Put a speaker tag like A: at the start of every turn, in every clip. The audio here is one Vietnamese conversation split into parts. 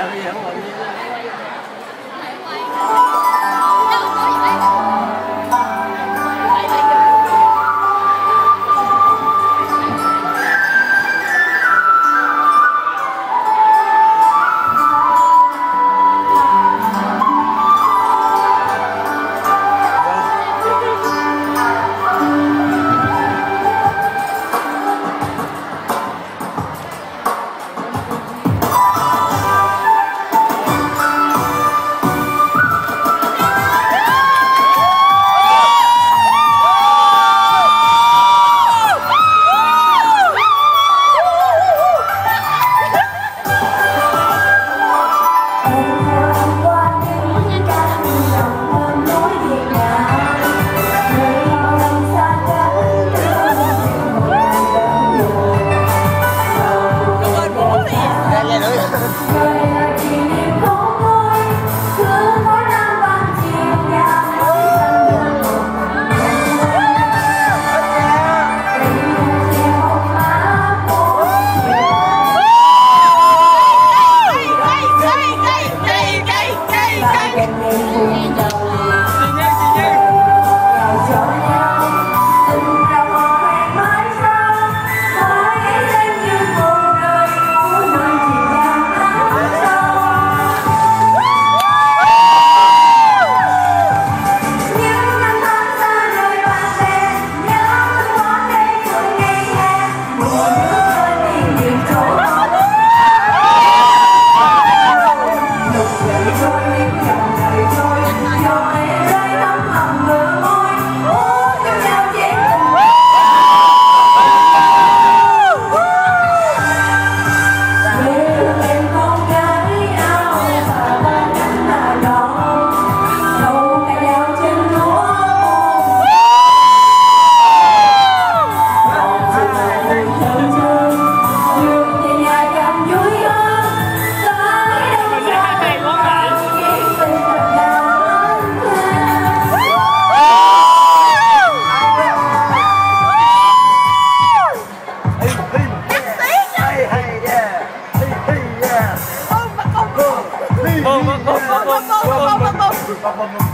A: やるやろ pra tá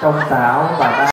A: trong táo và ba